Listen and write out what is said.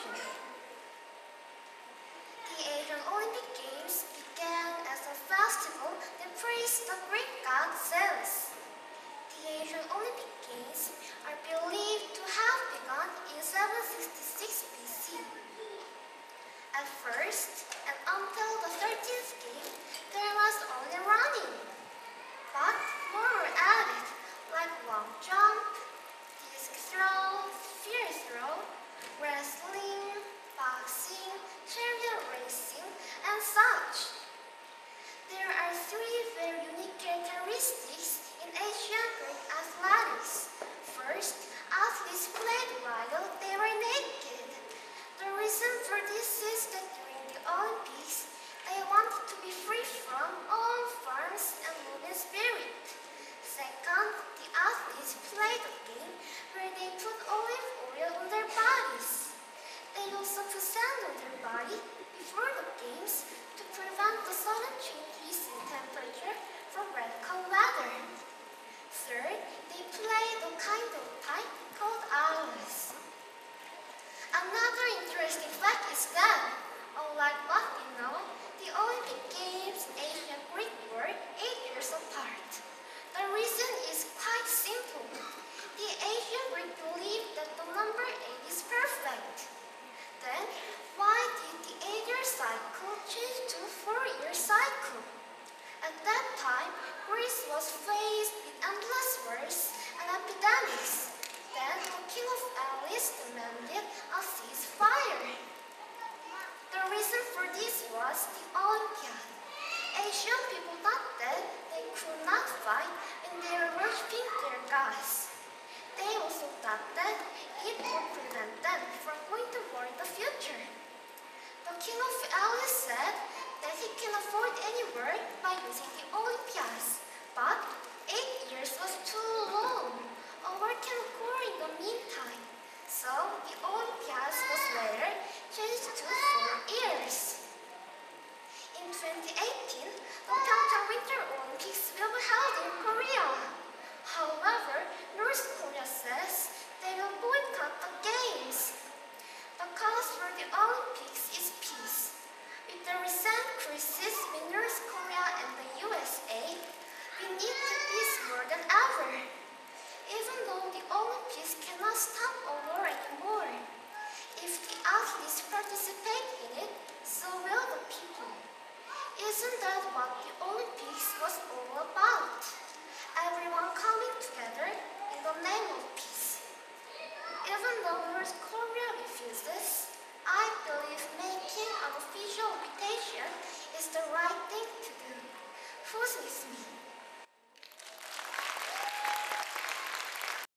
The Asian Olympic Games began as a festival that praised the Greek god Zeus. The Asian Olympic Games are believed to have begun in 766 BC. At first, and until the 13th game, there was only running. But more were added, like long jump, disc throw, spear throw, wrestling, boxing, chariot racing, and such. There are three very unique characteristics in Asian Greek athletics. First, athletes played while they were naked. The reason for this is that during the Olympics, they wanted to be free from all forms and moving spirit. Second, the athletes played a game where they put olive oil on their bodies. They also put sand on their body before the games to prevent the sudden changes in temperature from red cold weather. Third, they played a kind of pipe called aulos. Interesting fact is that, unlike what we know, the Olympic Games Asia Greek were eight years apart. The reason is quite simple. The Asian Greek believed that the number eight is perfect. Then, why did the eight-year cycle change to four-year cycle? At that time, Greece was faced with endless wars and epidemics. Then, the king of Elis demanded a ceasefire. The reason for this was the Olympiad. Asian people thought that they could not fight and they were worshipping their gods. They also thought that it would prevent them from going to war in the future. The king of Elis said that he can avoid any war by using the Olympiads, but eight years was too long. A war can occur in the meantime. So the Olympiads was later changed to four years. In 2018, the Pyeongchang Winter Olympics will be held in Korea. However, North Korea says they will boycott the games. The cause for the Olympics is peace. With the recent crisis with North Korea and the USA, we need the peace more than ever. Even though the Olympics cannot stop a war anymore, if the athletes participate in it, so will the people. Isn't that what the Olympics was all about? Everyone coming together in the name of peace. Even though North Korea refuses, I believe making an official invitation is the right thing to do. Who's with me?